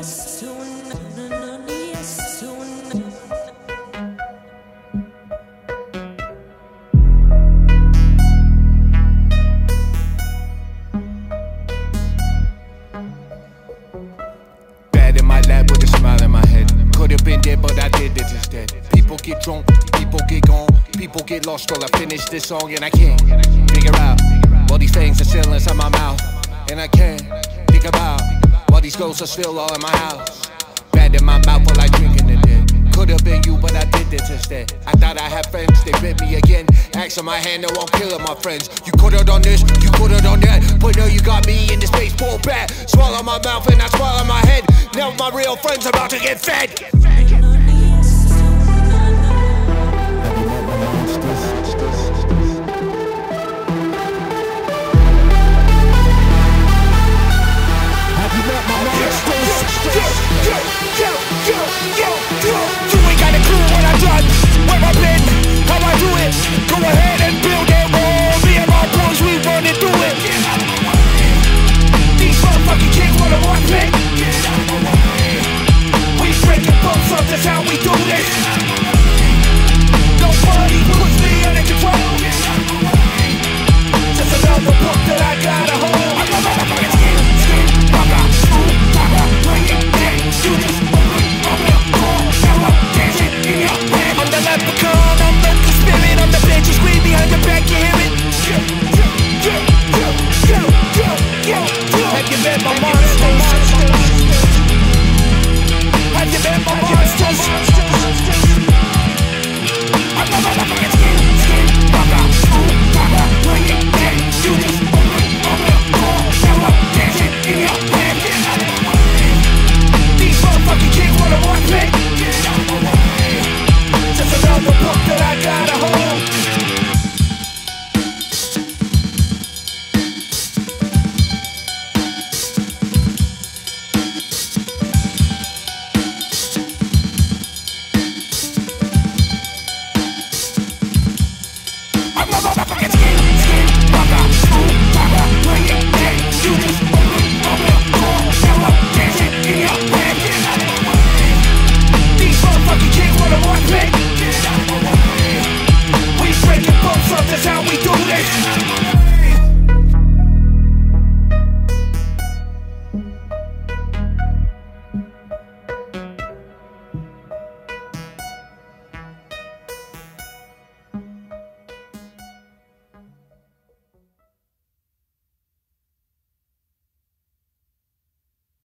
yes to no, no, no, yes to no. Bad in my lap with a smile in my head. Could have been dead, but I did it instead. People get drunk, people get gone, people get lost while I finish this song, and I can't figure out all these things are still inside my mouth. And I can't think about these ghosts are still all in my house. Bad in my mouth while I drinking in it dead. Could have been you, but I did this instead. I thought I had friends, they bit me again. Axe on my hand, no, I'm killing my friends. You could have done this, you could have done that. But no, you got me in this baseball bat. Swallow my mouth and I swallow my head. Now my real friends about to get fed. You Met my monster?